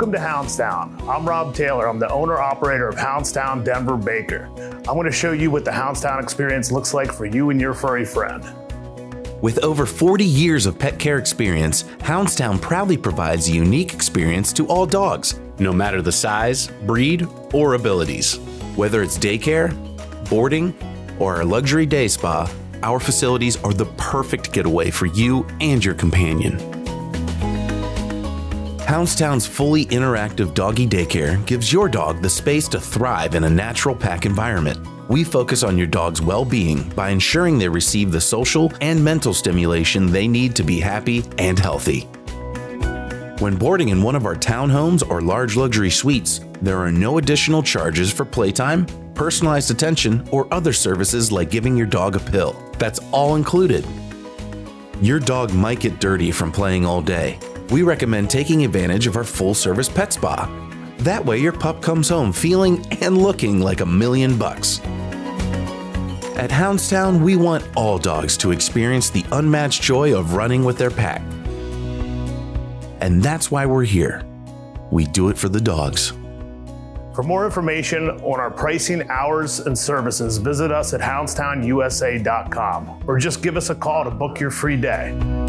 Welcome to Houndstown. I'm Rob Taylor. I'm the owner operator of Houndstown Denver Baker. I'm going to show you what the Houndstown experience looks like for you and your furry friend. With over 40 years of pet care experience, Houndstown proudly provides a unique experience to all dogs, no matter the size, breed, or abilities. Whether it's daycare, boarding, or our luxury day spa, our facilities are the perfect getaway for you and your companion. Houndstown's fully interactive doggy daycare gives your dog the space to thrive in a natural pack environment we focus on your dog's well being by ensuring they receive the social and mental stimulation they need to be happy and healthy. When boarding in one of our townhomes or large luxury suites, there are no additional charges for playtime, personalized attention, or other services like giving your dog a pill. That's all included. Your dog might get dirty from playing all day. We recommend taking advantage of our full service pet spa. That way, your pup comes home feeling and looking like a million bucks. At Houndstown, we want all dogs to experience the unmatched joy of running with their pack. And that's why we're here. We do it for the dogs. For more information on our pricing, hours, and services, visit us at houndstownusa.com or just give us a call to book your free day.